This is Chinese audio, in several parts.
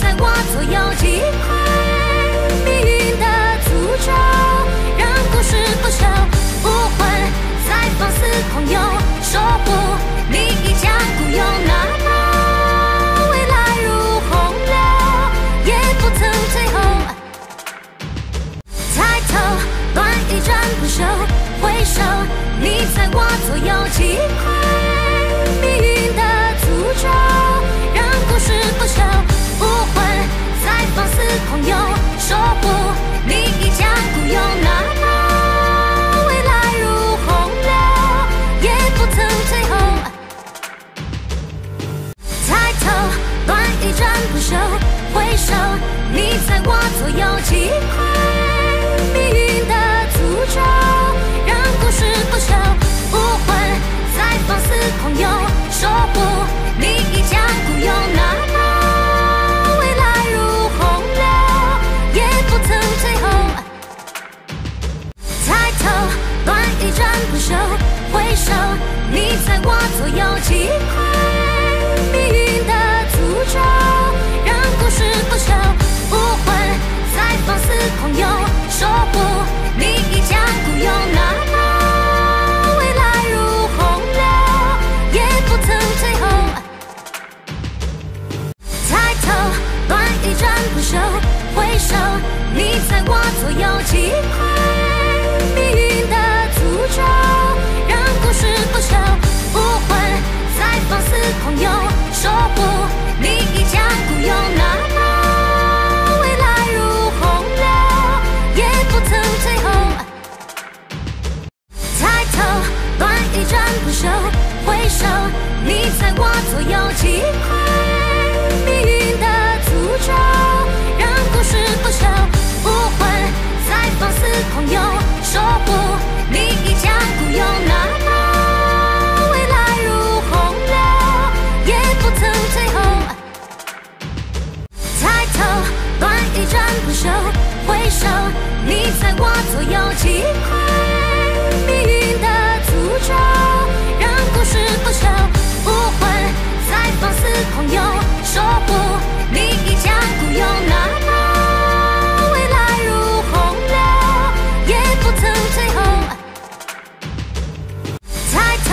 在我左右击溃命运的诅咒，让故事不朽。武魂在放肆狂游，守护你已将孤勇。哪怕未来如洪流，也不曾退后。抬头，断一战不休，回首，你在我左右击溃在我左右击溃命运的诅咒，让故事不朽。武魂在放肆狂游，守护你已将孤勇。哪怕未来如洪流，也不曾退后。抬头，断一战不休，回首，你在我左右击溃在我左右击溃命运的诅咒，让故事不朽。武魂在放肆狂游，守护你已将孤勇。哪怕未来如洪流，也不曾退后。抬头，断一战不休，回首，你在我左右击溃我左右击溃命运的诅咒，让故事不朽。武魂在放肆狂游，守护你已将孤勇。哪怕未来如洪流，也不曾退后。抬头，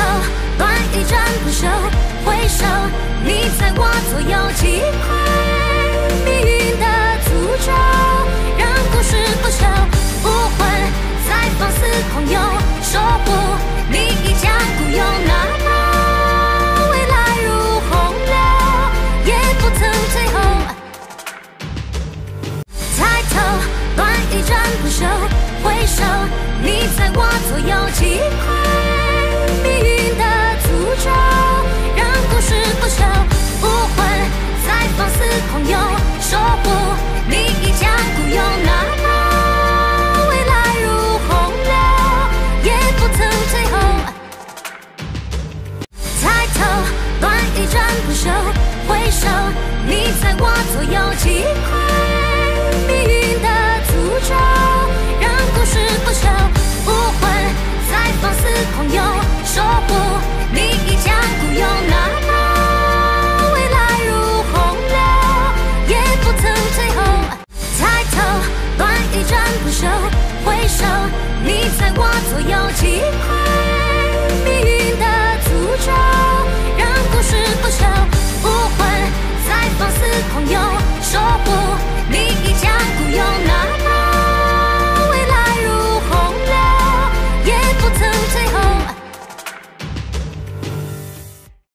断一战不休，回首，你在我左右击溃守护你已将孤勇。哪怕未来如洪流，也不曾退后。抬头，断一战不休，回首，你在我左右击溃命运的诅咒，让故事不朽。武魂在放肆狂游，